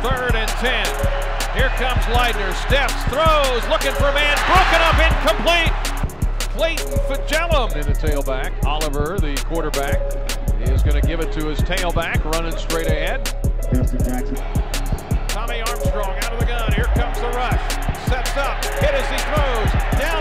Third and 10. Here comes Leidner. Steps, throws, looking for a man. Broken up, incomplete. Clayton Fejedelem in the tailback. Oliver, the quarterback, is going to give it to his tailback, running straight ahead. Justin Jackson. Tommy Armstrong out of the gun. Here comes the rush. Sets up. Hit as he throws. Downfield.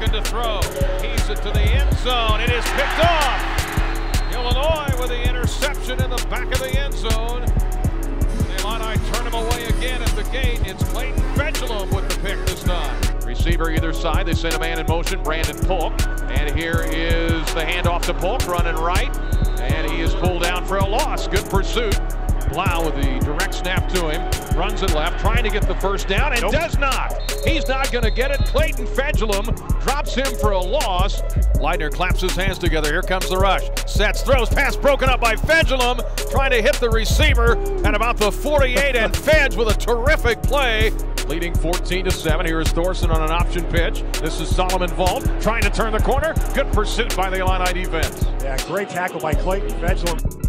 Looking to throw. Keys it to the end zone. It is picked off. Illinois with the interception in the back of the end zone. The Illini turn him away again at the gate. It's Clayton Fejedelem with the pick this time. Receiver either side. They send a man in motion. Brandon Polk. And here is the handoff to Polk running right. And he is pulled down for a loss. Good pursuit. Blau with the direct snap to him. Runs it left, trying to get the first down, and Nope. does not. He's not going to get it. Clayton Fejedelem drops him for a loss. Leidner claps his hands together. Here comes the rush. Sets, throws, pass broken up by Fejedelem, trying to hit the receiver at about the 48, and Fedge with a terrific play. Leading 14 to 7. Here is Thorson on an option pitch. This is Solomon Vault trying to turn the corner. Good pursuit by the Illini defense. Yeah, great tackle by Clayton Fejedelem.